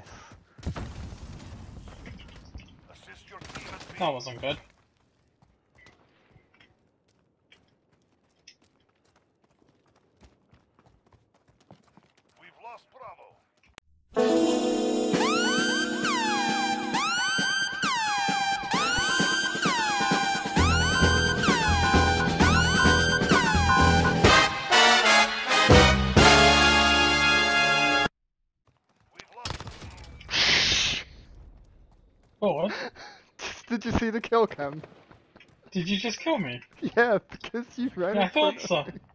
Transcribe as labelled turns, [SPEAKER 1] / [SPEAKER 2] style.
[SPEAKER 1] death. That wasn't good.
[SPEAKER 2] We've lost Bravo.
[SPEAKER 1] Oh, what?
[SPEAKER 3] Did you see the kill cam?
[SPEAKER 1] Did you just kill me?
[SPEAKER 3] Yeah, because you ran
[SPEAKER 1] I thought so.